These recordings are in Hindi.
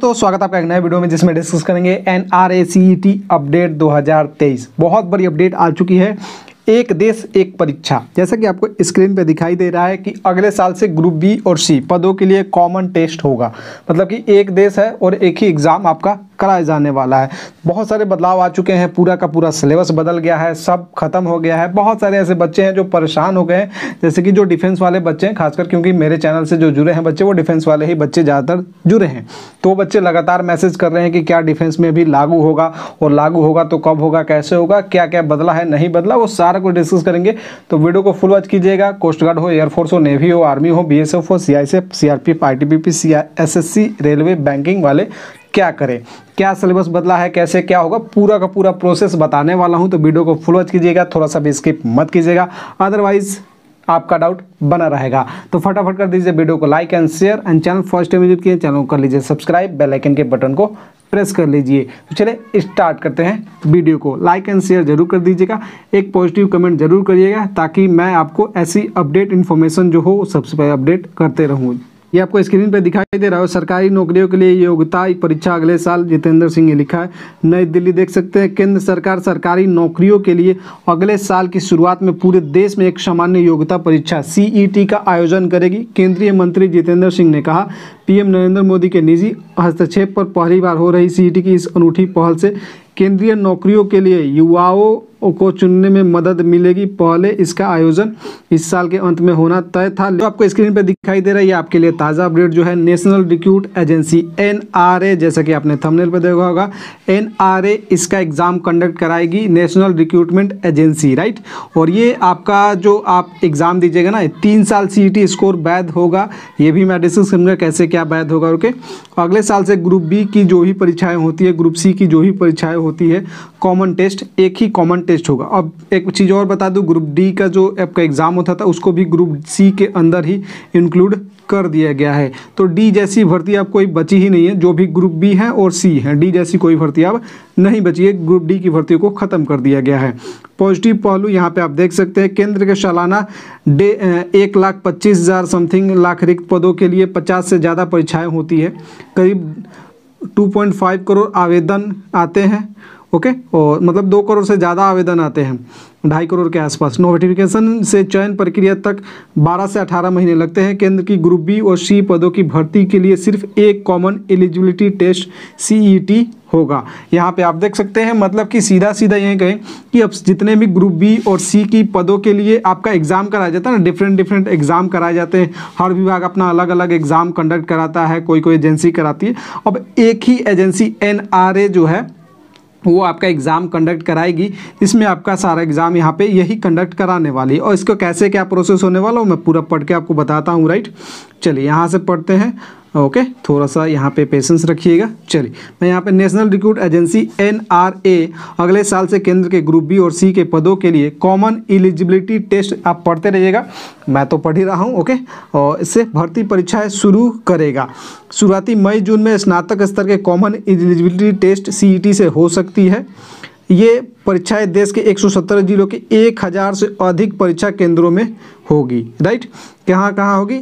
तो स्वागत है आपका एक नए वीडियो में जिसमें डिस्कस करेंगे एन आर अपडेट 2023 बहुत बड़ी अपडेट आ चुकी है। एक देश, एक परीक्षा। जैसा कि आपको स्क्रीन पे दिखाई दे रहा है कि अगले साल से ग्रुप बी और सी पदों के लिए कॉमन टेस्ट होगा। मतलब कि एक देश है और एक ही एग्ज़ाम आपका कराया जाने वाला है। बहुत सारे बदलाव आ चुके हैं। पूरा का पूरा सिलेबस बदल गया है। सब खत्म हो गया है। बहुत सारे ऐसे बच्चे हैं जो परेशान हो गए हैं। जैसे कि जो डिफेंस वाले बच्चे हैं, खासकर क्योंकि मेरे चैनल से जो जुड़े हैं बच्चे, वो डिफेंस वाले ही बच्चे ज़्यादातर जुड़े हैं। तो बच्चे लगातार मैसेज कर रहे हैं कि क्या डिफेंस में भी लागू होगा और लागू होगा तो कब होगा, कैसे होगा क्या क्या बदला है, नहीं बदला, वो सारा कुछ डिस्कस करेंगे। तो वीडियो को फुल वॉच कीजिएगा। कोस्ट गार्ड हो एयरफोर्स हो नेवी हो आर्मी हो बीएसएफ हो C I C R P S S C railway banking वाले क्या करें? क्या सिलेबस बदला है? कैसे? क्या होगा? पूरा का पूरा प्रोसेस बताने वाला हूँ तो वीडियो को फुल वॉच कीजिएगा, थोड़ा सा भी स्किप मत कीजिएगा। अदरवाइज़ आपका डाउट बना रहेगा। तो फटाफट कर दीजिए वीडियो को like and share and channel first time visit किए चैनल कर लीजिए सब्सक्राइब बेल आइकन के बटन को प्रेस कर लीजिए। तो चलिए स्टार्ट करते हैं वीडियो को। लाइक एंड शेयर ज़रूर कर दीजिएगा। एक पॉजिटिव कमेंट ज़रूर करिएगा, ताकि मैं आपको ऐसी अपडेट इन्फॉर्मेशन जो हो, सबसे पहले अपडेट करते रहूँ। ये आपको स्क्रीन पर दिखाई दे रहा है सरकारी नौकरियों के लिए योग्यता परीक्षा अगले साल जितेंद्र सिंह ने लिखा है। नई दिल्ली देख सकते हैं, केंद्र सरकार सरकारी नौकरियों के लिए अगले साल की शुरुआत में पूरे देश में एक सामान्य योग्यता परीक्षा सीईटी का आयोजन करेगी। केंद्रीय मंत्री जितेंद्र सिंह ने कहा, पीएम नरेंद्र मोदी के निजी हस्तक्षेप पर पहली बार हो रही सीईटी की इस अनूठी पहल से केंद्रीय नौकरियों के लिए युवाओं को चुनने में मदद मिलेगी। पहले इसका आयोजन इस साल के अंत में होना तय था। तो आपको स्क्रीन पर दिखाई दे रहा है आपके लिए ताज़ा अपडेट जो है नेशनल रिक्रूट एजेंसी, एनआरए, जैसा कि आपने थंबनेल पर देखा होगा। एनआरए इसका एग्ज़ाम कंडक्ट कराएगी नेशनल रिक्रूटमेंट एजेंसी, राइट? और ये आपका जो आप एग्ज़ाम दीजिएगा ना तीन साल सी स्कोर वैध होगा। ये भी मैं डिस्कस करूँगा कैसे क्या वैध होगा, ओके? अगले साल से ग्रुप बी की जो भी परीक्षाएँ होती है, ग्रुप सी की जो भी परीक्षाएँ होती है कॉमन टेस्ट एक ही कॉमन टेस्ट होगा। अब एक चीज़ और बता दूँ ग्रुप डी का जो आपका एग्ज़ाम होता था, उसको भी ग्रुप सी के अंदर ही इंक्लूड कर दिया गया है। तो डी जैसी भर्ती अब कोई बची ही नहीं है, जो भी ग्रुप बी है और सी है। डी जैसी कोई भर्ती अब नहीं बची है ग्रुप डी की भर्ती को ख़त्म कर दिया गया है। पॉजिटिव पहलू, यहाँ पे आप देख सकते हैं, केंद्र के सालाना डे एक लाख पच्चीस हज़ार समथिंग लाख रिक्त पदों के लिए पचास से ज़्यादा परीक्षाएँ होती है। करीब 2.5 करोड़ आवेदन आते हैं। ओके और मतलब दो करोड़ से ज़्यादा आवेदन आते हैं, ढाई करोड़ के आसपास। नोटिफिकेशन से चयन प्रक्रिया तक 12 से 18 महीने लगते हैं। केंद्र की ग्रुप बी और सी पदों की भर्ती के लिए सिर्फ़ एक कॉमन एलिजिबिलिटी टेस्ट सीईटी होगा। यहाँ पे आप देख सकते हैं मतलब कि सीधा सीधा यही कहें कि अब जितने भी ग्रुप बी और सी की पदों के लिए आपका एग्ज़ाम कराया जाता है ना डिफरेंट डिफरेंट एग्ज़ाम कराए जाते हैं। हर विभाग अपना अलग अलग एग्ज़ाम कंडक्ट कराता है कोई कोई एजेंसी कराती है। अब एक ही एजेंसी एनआरए जो है वो आपका एग्ज़ाम कंडक्ट कराएगी। इसमें आपका सारा एग्ज़ाम यहाँ पे यही कंडक्ट कराने वाली है। और इसको कैसे क्या प्रोसेस होने वाला हो मैं पूरा पढ़ के आपको बताता हूँ राइट चलिए यहाँ से पढ़ते हैं। ओके थोड़ा सा यहाँ पे पेशेंस रखिएगा। चलिए, मैं यहाँ पे नेशनल रिक्रूट एजेंसी एनआरए अगले साल से केंद्र के ग्रुप बी और सी के पदों के लिए कॉमन एलिजिबिलिटी टेस्ट आप पढ़ते रहिएगा। मैं तो पढ़ ही रहा हूँ ओके और इससे भर्ती परीक्षाएँ शुरू करेगा। शुरुआती मई, जून में स्नातक स्तर के कॉमन एलिजिबिलिटी टेस्ट सीईटी से हो सकती है। ये परीक्षाएँ देश के 170 जिलों के 1000 से अधिक परीक्षा केंद्रों में होगी। राइट कहाँ कहाँ होगी?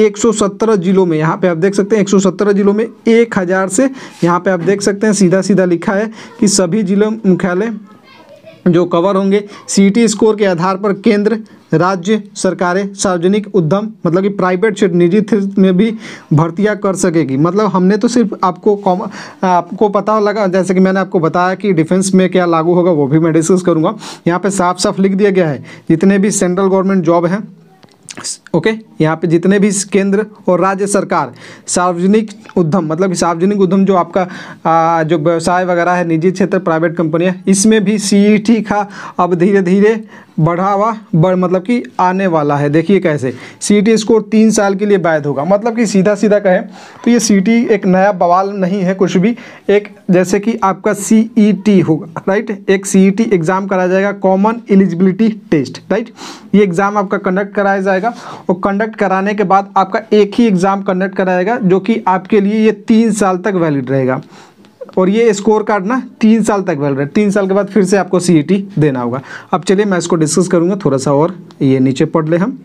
117 जिलों में, यहाँ पे आप देख सकते हैं 117 जिलों में 1000 से यहाँ पे आप देख सकते हैं सीधा सीधा लिखा है कि सभी जिलों मुख्यालय जो कवर होंगे सीटी स्कोर के आधार पर केंद्र, राज्य, सरकारें, सार्वजनिक उद्यम मतलब कि प्राइवेट क्षेत्र, निजी क्षेत्र में भी भर्तियाँ कर सकेगी। मतलब हमने तो सिर्फ़ आपको कॉम, आपको पता लगा, जैसे कि मैंने आपको बताया कि डिफेंस में क्या लागू होगा, वो भी मैं डिस्कस करूँगा। यहाँ पे साफ़ साफ़ लिख दिया गया है, जितने भी सेंट्रल गवर्नमेंट जॉब हैं ओके यहाँ पे जितने भी केंद्र और राज्य सरकार सार्वजनिक उद्यम मतलब सार्वजनिक उद्यम जो आपका आ, जो व्यवसाय वगैरह है निजी क्षेत्र प्राइवेट कंपनियाँ इसमें भी सी का अब धीरे धीरे बढ़ावा, बढ़ मतलब कि आने वाला है। देखिए कैसे सीटी स्कोर तीन साल के लिए वैध होगा। मतलब कि सीधा सीधा कहें तो ये सी एक नया बवाल नहीं है कुछ भी। एक जैसे कि आपका सीईटी होगा राइट एक सीईटी एग्ज़ाम कराया जाएगा कॉमन एलिजिबिलिटी टेस्ट राइट ये एग्ज़ाम आपका कंडक्ट कराया जाएगा और कंडक्ट कराने के बाद आपका एक ही एग्ज़ाम कंडक्ट कराएगा जो कि आपके लिए ये तीन साल तक वैलिड रहेगा। और ये स्कोर कार्ड ना तीन साल तक वैलिड है तीन साल के बाद फिर से आपको सीईटी देना होगा। अब चलिए मैं इसको डिस्कस करूँगा थोड़ा सा और ये नीचे पढ़ ले हम।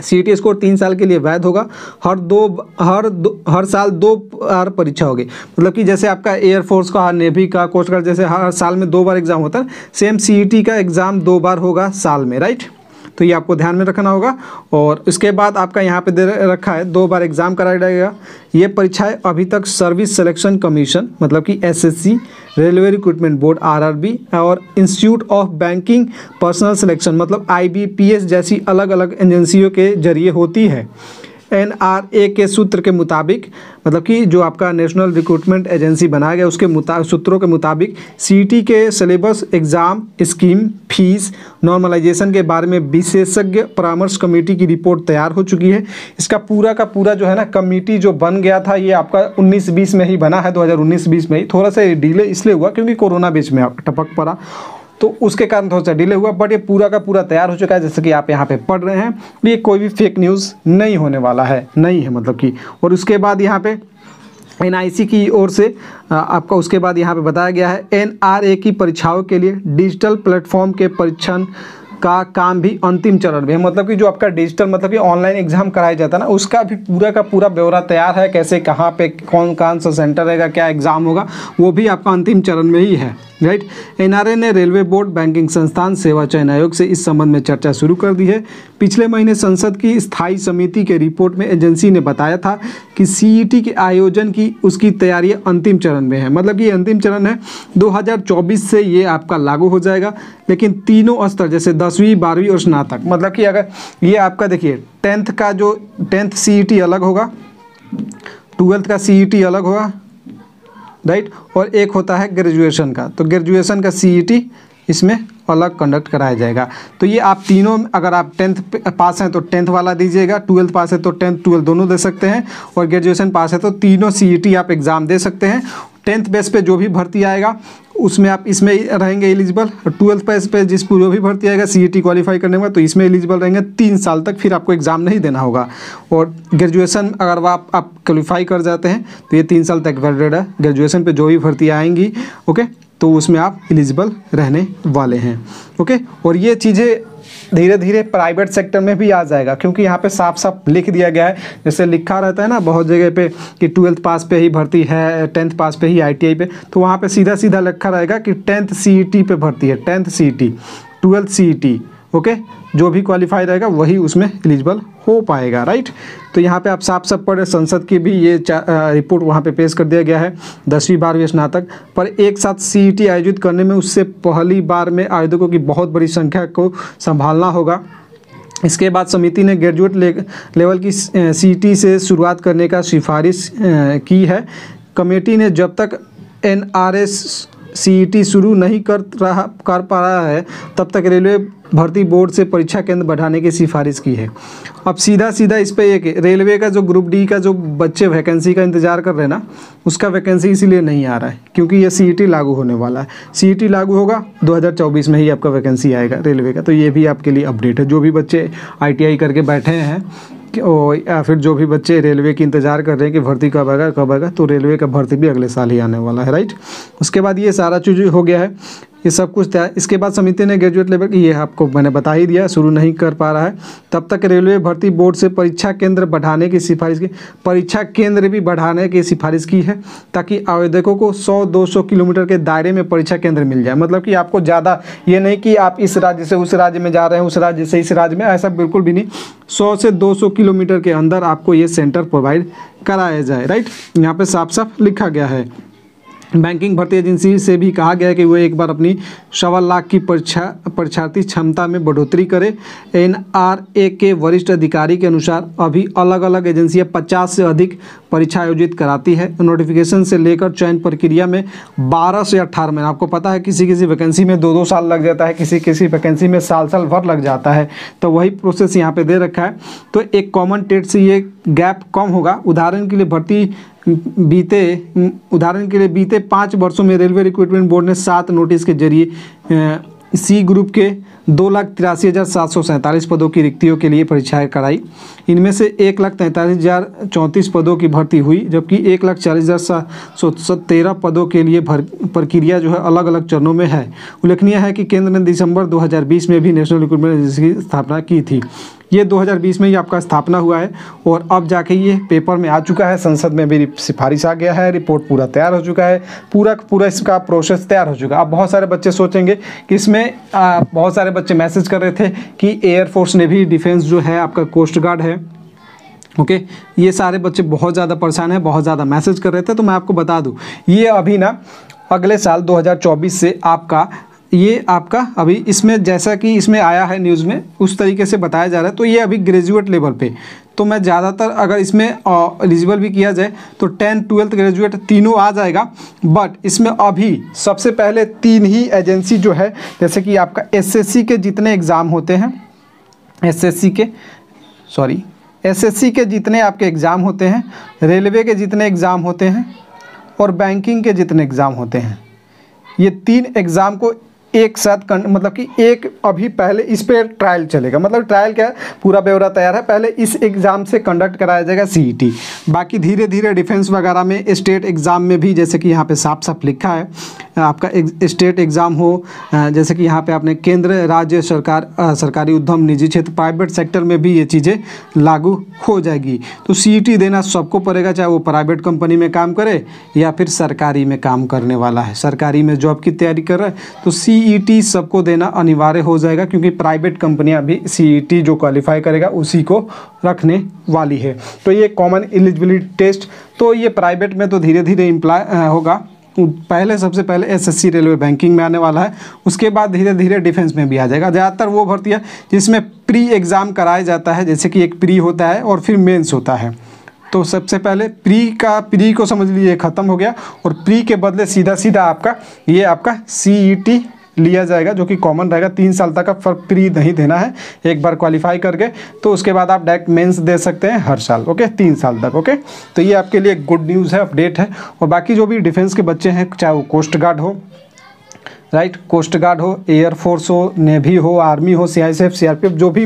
सी टी स्कोर तीन साल के लिए वैध होगा। हर दो हर दो, हर साल दो बार परीक्षा होगी। मतलब कि जैसे आपका एयरफोर्स का नेवी का कोस्ट गार्ड जैसे हर साल में दो बार एग्ज़ाम होता है सेम सीईटी का एग्ज़ाम दो बार होगा साल में राइट तो ये आपको ध्यान में रखना होगा। और इसके बाद आपका यहाँ पे दे रखा है, दो बार एग्ज़ाम कराया जाएगा। ये परीक्षाएँ अभी तक सर्विस सिलेक्शन कमीशन मतलब कि SSC railway recruitment board RRB और institute of banking personnel selection मतलब आईबीपीएस जैसी अलग अलग एजेंसियों के ज़रिए होती है। एन आर ए के सूत्र के मुताबिक मतलब कि जो आपका नेशनल रिक्रूटमेंट एजेंसी बनाया गया, उसके मुता, सूत्रों के मुताबिक सीटी के syllabus, exam, scheme, fees, normalisation के बारे में विशेषज्ञ परामर्श कमेटी की रिपोर्ट तैयार हो चुकी है। इसका पूरा का पूरा जो है ना, कमेटी जो बन गया था, ये आपका 19-20 में ही बना है 2019-20 में ही। थोड़ा सा डिले इसलिए हुआ क्योंकि कोरोना बीच में टपक पड़ा। तो उसके कारण थोड़ा सा डिले हुआ बट ये पूरा का पूरा तैयार हो चुका है, जैसे कि आप यहाँ पे पढ़ रहे हैं। ये कोई भी फेक न्यूज़ नहीं होने वाला है, नहीं है मतलब कि। और उसके बाद यहाँ पे एनआईसी की ओर से आपका उसके बाद यहाँ पे बताया गया है एनआरए की परीक्षाओं के लिए डिजिटल प्लेटफॉर्म के परीक्षण का काम भी अंतिम चरण में है। मतलब कि जो आपका डिजिटल मतलब कि ऑनलाइन एग्ज़ाम कराया जाता है ना, उसका भी पूरा का पूरा ब्यौरा तैयार है, कैसे, कहाँ पे, कौन कौन सा सेंटर रहेगा, क्या एग्ज़ाम होगा, वो भी आपका अंतिम चरण में ही है राइट एनआरए ने रेलवे बोर्ड, बैंकिंग संस्थान, सेवा चयन आयोग से इस संबंध में चर्चा शुरू कर दी है। पिछले महीने संसद की स्थायी समिति के रिपोर्ट में एजेंसी ने बताया था कि सीईटी के आयोजन की, उसकी तैयारी अंतिम चरण में है। मतलब कि अंतिम चरण है। 2024 से ये आपका लागू हो जाएगा, लेकिन तीनों स्तर, जैसे दसवीं, बारहवीं और स्नातक। मतलब कि अगर ये आपका देखिए टेंथ का जो टेंथ सी अलग होगा ट्वेल्थ का सी अलग होगा राइट और एक होता है ग्रेजुएशन का। तो ग्रेजुएशन का सी इसमें अलग कंडक्ट कराया जाएगा। तो ये आप तीनों, अगर आप टेंथ पास हैं तो टेंथ वाला दीजिएगा ट्वेल्थ पास है तो टेंथ ट्वेल्थ दोनों दे सकते हैं, और ग्रेजुएशन पास है तो तीनों सी आप एग्ज़ाम दे सकते हैं टेंथ बेस पे जो भी भर्ती आएगा, उसमें आप इसमें रहेंगे एलिजिबल। ट्वेल्थ बेस पे जिस जो भी भर्ती आएगा सी ई क्वालिफाई करने बाद तो इसमें एलिजिबल रहेंगे तीन साल तक, फिर आपको एग्ज़ाम नहीं देना होगा। और ग्रेजुएशन अगर आप आप क्वालिफाई कर जाते हैं तो ये तीन साल तक वैलिड है। ग्रेजुएशन पर जो भी भर्ती आएँगी ओके तो उसमें आप एलिजिबल रहने वाले हैं ओके और ये चीज़ें धीरे धीरे प्राइवेट सेक्टर में भी आ जाएगा, क्योंकि यहाँ पे साफ़ साफ़ लिख दिया गया है। जैसे लिखा रहता है ना, बहुत जगह पे कि ट्वेल्थ पास पे ही भर्ती है टेंथ पास पे ही आईटीआई पे तो वहाँ पे सीधा सीधा लिखा रहेगा कि टेंथ सीईटी पे भर्ती है tenth CET twelfth CET okay? जो भी क्वालिफाई रहेगा वही उसमें एलिजिबल हो पाएगा राइट तो यहाँ पे आप साफ़ साफ़ पढ़े संसद की भी ये रिपोर्ट वहाँ पे पेश कर दिया गया है दसवीं बारहवीं स्नातक। पर एक साथ सीईटी आयोजित करने में उससे पहली बार में आयोजकों की बहुत बड़ी संख्या को संभालना होगा। इसके बाद समिति ने ग्रेजुएट ले, लेवल की सीटी से शुरुआत करने का सिफारिश की है। कमेटी ने जब तक एन आर एस सीईटी शुरू नहीं कर रहा, कर पा रहा है, तब तक रेलवे भर्ती बोर्ड से परीक्षा केंद्र बढ़ाने की सिफारिश की है। अब सीधा सीधा इस पर एक रेलवे का जो ग्रुप डी का जो बच्चे वैकेंसी का इंतज़ार कर रहे हैं ना, उसका वैकेंसी इसीलिए नहीं आ रहा है, क्योंकि ये सी लागू होने वाला है। सीईटी लागू होगा 2024 में ही आपका वैकेंसी आएगा रेलवे का तो ये भी आपके लिए अपडेट है। जो भी बच्चे आईटीआई करके बैठे हैं या फिर जो भी बच्चे रेलवे की इंतज़ार कर रहे हैं कि भर्ती कब आएगा कब आएगा तो रेलवे का भर्ती भी अगले साल ही आने वाला है राइट उसके बाद ये सारा चीज़ हो गया है। ये सब कुछ था। इसके बाद समिति ने ग्रेजुएट लेवल की ये आपको मैंने बता ही दिया, शुरू नहीं कर पा रहा है। तब तक रेलवे भर्ती बोर्ड से परीक्षा केंद्र बढ़ाने की सिफारिश की। परीक्षा केंद्र भी बढ़ाने की सिफारिश की है, ताकि आवेदकों को 100-200 किलोमीटर के दायरे में परीक्षा केंद्र मिल जाए। मतलब कि आपको ज़्यादा ये नहीं कि आप इस राज्य से उस राज्य में जा रहे हैं, उस राज्य से इस राज्य में, ऐसा बिल्कुल भी नहीं। सौ से दो सौ किलोमीटर के अंदर आपको ये सेंटर प्रोवाइड कराया जाए राइट यहाँ पर साफ़ साफ़ लिखा गया है। बैंकिंग भर्ती एजेंसी से भी कहा गया है कि वो एक बार अपनी सवा लाख की परीक्षा परीक्षार्थी क्षमता में बढ़ोतरी करे। एनआरए के वरिष्ठ अधिकारी के अनुसार अभी अलग अलग एजेंसियाँ 50 से अधिक परीक्षा आयोजित कराती है। नोटिफिकेशन से लेकर चयन प्रक्रिया में 12 से 18 महीने। आपको पता है किसी किसी वैकेंसी में दो दो साल लग जाता है किसी किसी वैकेंसी में साल साल भर लग जाता है। तो वही प्रोसेस यहाँ पर दे रखा है। तो एक कॉमन टेट से ये गैप कम होगा। उदाहरण के लिए भर्ती बीते, उदाहरण के लिए बीते पाँच वर्षों में रेलवे रिक्रूटमेंट बोर्ड ने सात नोटिस के ज़रिए सी ग्रुप के दो लाख तिरासी हज़ार सात सौ सैंतालीस पदों की रिक्तियों के लिए परीक्षाएँ कराई। इनमें से एक लाख तैंतालीस हज़ार चौंतीस पदों की भर्ती हुई, जबकि एक लाख चालीस हज़ार सात सौ तेरह पदों के लिए भर, प्रक्रिया जो है अलग अलग चरणों में है। उल्लेखनीय है कि केंद्र ने दिसंबर 2020 में भी नेशनल रिक्रूटमेंट एजेंसी की स्थापना की थी। ये 2020 में ही आपका स्थापना हुआ है और अब जाके ये पेपर में आ चुका है। संसद में भी सिफारिश आ गया है। रिपोर्ट पूरा तैयार हो चुका है। पूरा पूरा इसका प्रोसेस तैयार हो चुका है। अब बहुत सारे बच्चे सोचेंगे कि इसमें आ, बहुत सारे बच्चे मैसेज कर रहे थे कि एयरफोर्स ने भी डिफेंस जो है आपका कोस्ट गार्ड है। ओके ये सारे बच्चे बहुत ज़्यादा परेशान हैं बहुत ज़्यादा मैसेज कर रहे थे। तो मैं आपको बता दूँ ये अभी ना अगले साल 2024 से आपका ये आपका अभी इसमें जैसा कि इसमें आया है न्यूज़ में, उस तरीके से बताया जा रहा है। तो ये अभी ग्रेजुएट लेवल पे। तो मैं ज़्यादातर अगर इसमें एलिजिबल भी किया जाए तो टेंथ ट्वेल्थ ग्रेजुएट तीनों आ जाएगा। बट इसमें अभी सबसे पहले तीन ही एजेंसी जो है, जैसे कि आपका एसएससी के जितने एग्ज़ाम होते हैं एसएससी के सॉरी एसएससी के जितने आपके एग्ज़ाम होते हैं रेलवे के जितने एग्ज़ाम होते हैं, और बैंकिंग के जितने एग्ज़ाम होते हैं, ये तीन एग्ज़ाम को एक साथ मतलब कि एक अभी पहले इस पर ट्रायल चलेगा। मतलब ट्रायल क्या है? पूरा ब्यौरा तैयार है। पहले इस एग्ज़ाम से कंडक्ट कराया जाएगा सीईटी बाकी धीरे धीरे डिफेंस वगैरह में स्टेट एग्ज़ाम में भी जैसे कि यहाँ पे साफ़ साफ़ लिखा है, आपका स्टेट एग्ज़ाम हो जैसे कि यहाँ पे आपने केंद्र, राज्य सरकार सरकारी उद्यम, निजी क्षेत्र प्राइवेट सेक्टर में भी ये चीज़ें लागू हो जाएगी। तो सी देना सबको पड़ेगा, चाहे वो प्राइवेट कंपनी में काम करे या फिर सरकारी में काम करने वाला है। सरकारी में जॉब की तैयारी कर रहा है तो सी सी सबको देना अनिवार्य हो जाएगा क्योंकि प्राइवेट कंपनियाँ भी सीईटी जो क्वालिफाई करेगा, उसी को रखने वाली है। तो ये कॉमन एलिजिबिलिटी टेस्ट तो ये प्राइवेट में तो धीरे धीरे इम्प्लाय होगा। पहले, सबसे पहले एसएससी रेलवे बैंकिंग में आने वाला है। उसके बाद धीरे धीरे डिफेंस में भी आ जाएगा। ज़्यादातर वो भर्ती है जिसमें प्री एग्ज़ाम कराया जाता है, जैसे कि एक प्री होता है और फिर मेंस होता है। तो सबसे पहले प्री का प्री को समझ लीजिए, ख़त्म हो गया और प्री के बदले सीधा सीधा आपका, ये आपका सीईटी लिया जाएगा, जो कि कॉमन रहेगा। तीन साल तक का प्री नहीं देना है। एक बार क्वालिफाई करके तो उसके बाद आप डायरेक्ट मेंस दे सकते हैं हर साल ओके तीन साल तक ओके तो ये आपके लिए गुड न्यूज़ है अपडेट है। और बाकी जो भी डिफेंस के बच्चे हैं, चाहे वो कोस्ट गार्ड हो राइट कोस्ट गार्ड हो एयरफोर्स हो नेवी हो आर्मी हो C I C F C R P F जो भी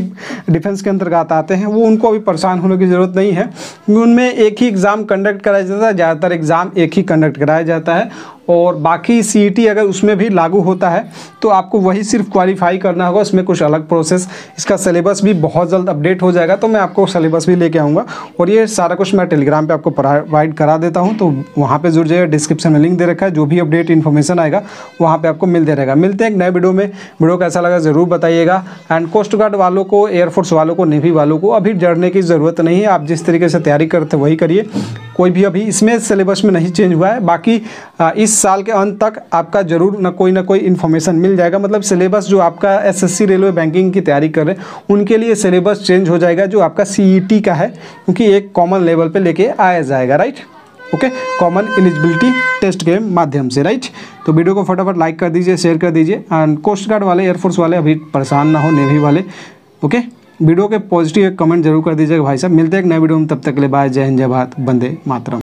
डिफेंस के अंतर्गत आते हैं, वो उनको अभी परेशान होने की ज़रूरत नहीं है। उनमें एक ही एग्ज़ाम कंडक्ट कराया जाता है, ज़्यादातर एग्ज़ाम एक ही कंडक्ट कराया जाता है। और बाकी सी अगर उसमें भी लागू होता है तो आपको वही सिर्फ़ क्वालिफाई करना होगा। उसमें कुछ अलग प्रोसेस इसका सिलेबस भी बहुत जल्द अपडेट हो जाएगा। तो मैं आपको सिलेबस भी लेके आऊँगा। और ये सारा कुछ मैं टेलीग्राम पे आपको प्रोवाइड करा देता हूँ। तो वहाँ पे जुड़ जाइए डिस्क्रिप्शन में लिंक दे रखा है। जो भी अपडेट इन्फॉर्मेशन आएगा, वहाँ पर आपको मिलते रहेगा। मिलते हैं एक नए वीडियो में। वीडियो कैसा लगा ज़रूर बताइएगा। एंड कोस्ट गार्ड वालों को एयरफोर्स वालों को नेवी वालों को अभी डरने की ज़रूरत नहीं है। आप जिस तरीके से तैयारी करते वही करिए। कोई भी अभी इसमें सिलेबस में नहीं चेंज हुआ है। बाकी इस साल के अंत तक आपका ज़रूर ना कोई ना कोई इन्फॉर्मेशन मिल जाएगा। मतलब सिलेबस जो आपका एसएससी रेलवे बैंकिंग की तैयारी कर रहे हैं, उनके लिए सिलेबस चेंज हो जाएगा, जो आपका सीईटी का है, क्योंकि एक कॉमन लेवल पर लेके आया जाएगा right okay common eligibility test के माध्यम से राइट तो वीडियो को फटाफट लाइक कर दीजिए शेयर कर दीजिए एंड कोस्ट गार्ड वाले एयरफोर्स वाले अभी परेशान ना हो नेवी वाले ओके वीडियो के पॉजिटिव एक कमेंट ज़रूर कर दीजिएगा भाई साहब। मिलते हैं एक नए वीडियो में, तब तक के लिए बाय जय हिंद, जय भारत बंदे मातरम।